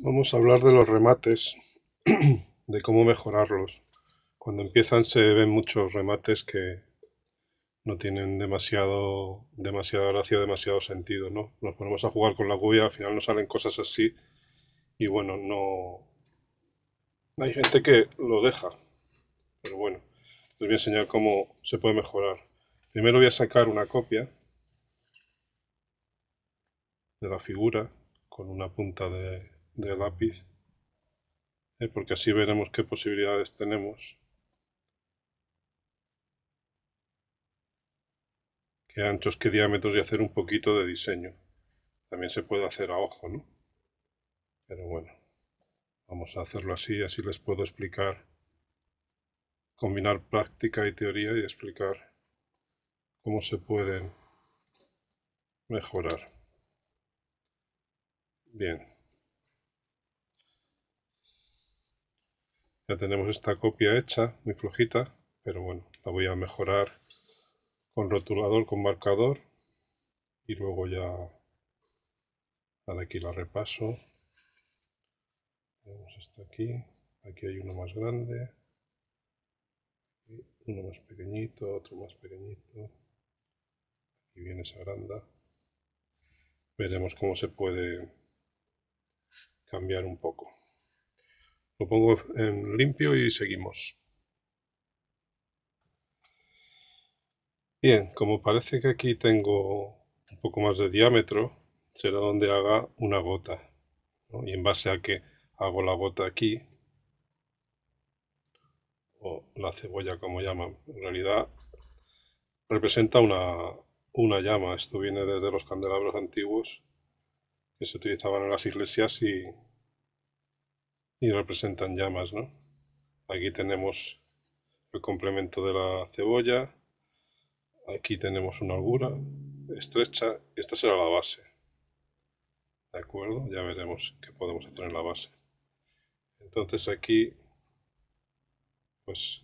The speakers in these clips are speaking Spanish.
Vamos a hablar de los remates, de cómo mejorarlos. Cuando empiezan se ven muchos remates que no tienen demasiado, demasiada gracia, demasiado sentido, ¿no? Nos ponemos a jugar con la guía, al final nos salen cosas así y bueno, no... Hay gente que lo deja, pero bueno, les voy a enseñar cómo se puede mejorar. Primero voy a sacar una copia de la figura con una punta de, lápiz, ¿eh? porque así veremos qué posibilidades tenemos. qué anchos, qué diámetros y hacer un poquito de diseño. También se puede hacer a ojo, ¿no? Pero bueno, vamos a hacerlo así, así les puedo explicar, combinar práctica y teoría y explicar cómo se pueden mejorar. Bien. Ya tenemos esta copia hecha, muy flojita, pero bueno, la voy a mejorar con rotulador, con marcador y luego ya aquí la repaso. Tenemos esta aquí, aquí hay uno más grande, uno más pequeñito, otro más pequeñito, y viene esa granda. Veremos cómo se puede cambiar un poco. Lo pongo en limpio y seguimos. Bien, como parece que aquí tengo un poco más de diámetro, será donde haga una gota. Y en base a que hago la gota aquí, o la cebolla como llaman, en realidad representa una, una llama. Esto viene desde los candelabros antiguos que se utilizaban en las iglesias y, y representan llamas, ¿no? Aquí tenemos el complemento de la cebolla. Aquí tenemos una holgura estrecha. Esta será la base. ¿De acuerdo? Ya veremos qué podemos hacer en la base. Entonces aquí, pues,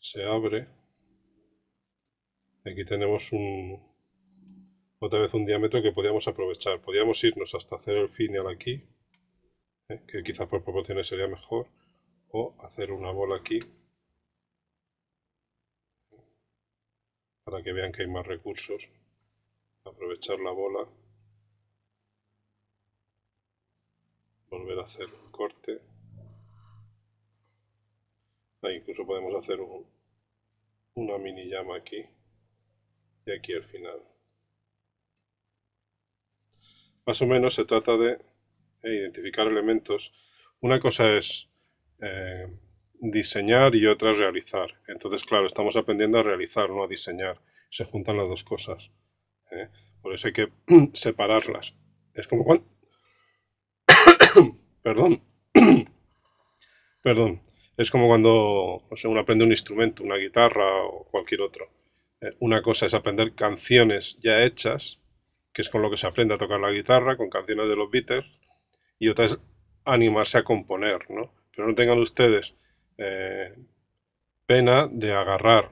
se abre. Aquí tenemos un, otra vez un diámetro que podríamos aprovechar. Podríamos irnos hasta hacer el finial aquí, ¿eh? que quizás por proporciones sería mejor, o hacer una bola aquí, para que vean que hay más recursos. Aprovechar la bola, volver a hacer un corte. Ahí incluso podemos hacer una mini llama aquí y aquí al final. Más o menos se trata de eh, identificar elementos. Una cosa es eh, diseñar y otra es realizar. Entonces, claro, estamos aprendiendo a realizar, no a diseñar. Se juntan las dos cosas. ¿eh? Por eso hay que separarlas. Es como cuando... Perdón. Perdón. Es como cuando uno aprende un instrumento, una guitarra o cualquier otro. una cosa es aprender canciones ya hechas que es con lo que se aprende a tocar la guitarra, con canciones de los Beatles, y otra es animarse a componer, ¿no? Pero no tengan ustedes eh, pena de agarrar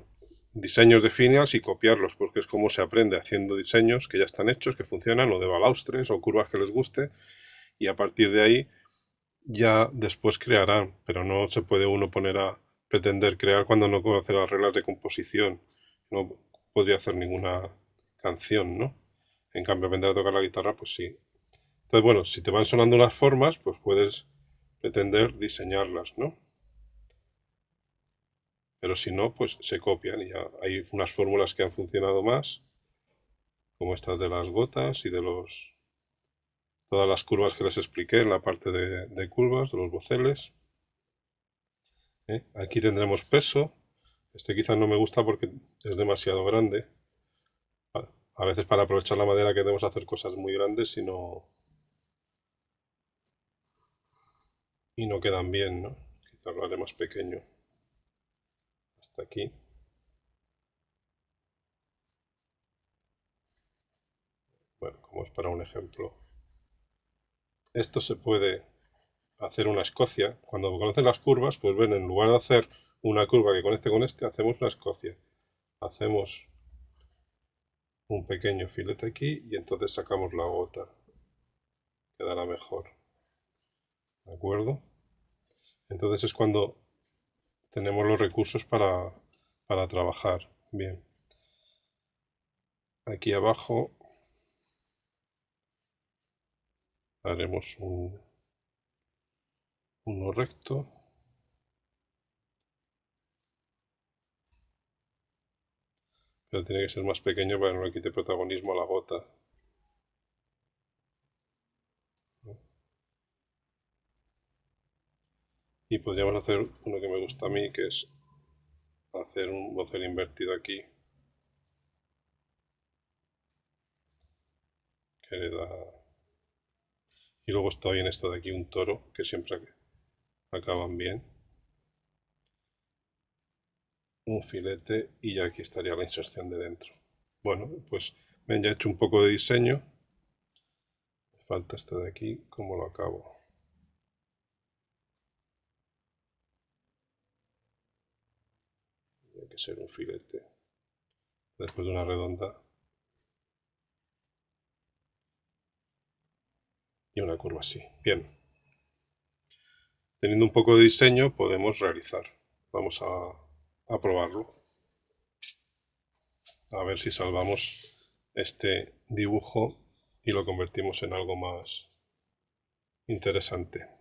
diseños de Finials y copiarlos, porque es como se aprende haciendo diseños que ya están hechos, que funcionan, o de balaustres, o curvas que les guste, y a partir de ahí ya después crearán, pero no se puede uno poner a pretender crear cuando no conoce las reglas de composición. No podría hacer ninguna canción, ¿no? En cambio, aprender a tocar la guitarra, pues sí. Entonces, bueno, si te van sonando unas formas, pues puedes pretender diseñarlas, ¿no? Pero si no, pues se copian y ya hay unas fórmulas que han funcionado más, como estas de las gotas y de los todas las curvas que les expliqué en la parte de, curvas, de los boceles. ¿Eh? Aquí tendremos peso. Este quizás no me gusta porque es demasiado grande a veces para aprovechar la madera queremos hacer cosas muy grandes y no y no quedan bien, ¿no? Quizás lo haré más pequeño. Hasta aquí. Bueno, como es para un ejemplo. Esto se puede hacer una escocia. Cuando conocen las curvas, pues ven, en lugar de hacer una curva que conecte con este, hacemos una escocia. Hacemos un pequeño filete aquí y entonces sacamos la gota quedará mejor. ¿De acuerdo? Entonces es cuando tenemos los recursos para, para trabajar. Bien. Aquí abajo haremos un, uno recto. Tiene que ser más pequeño para que no le quite protagonismo a la gota. Y podríamos hacer uno que me gusta a mí, que es hacer un bocel invertido aquí. Que le da... Y luego está bien esto de aquí, un toro, que siempre acaban bien. Un filete y ya aquí estaría la inserción de dentro. Bueno, pues me ya he hecho un poco de diseño. falta este de aquí, ¿cómo lo acabo? que ser un filete después de una redonda y una curva así. Bien. Teniendo un poco de diseño podemos realizar. Vamos a, a probarlo. A ver si salvamos este dibujo y lo convertimos en algo más interesante.